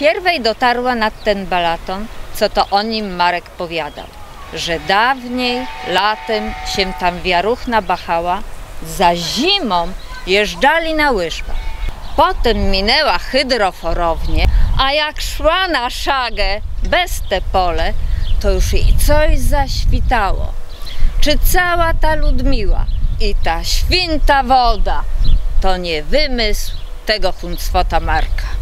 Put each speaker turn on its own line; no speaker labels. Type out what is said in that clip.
Pierwej dotarła nad ten balaton, co to o nim Marek powiadał, że dawniej latem się tam wiaruchna bachała, za zimą jeżdżali na łyżwach. Potem minęła hydroforownię, a jak szła na szagę bez te pole, to już jej coś zaświtało. Czy cała ta Ludmiła i ta święta woda to nie wymysł tego huncwota Marka?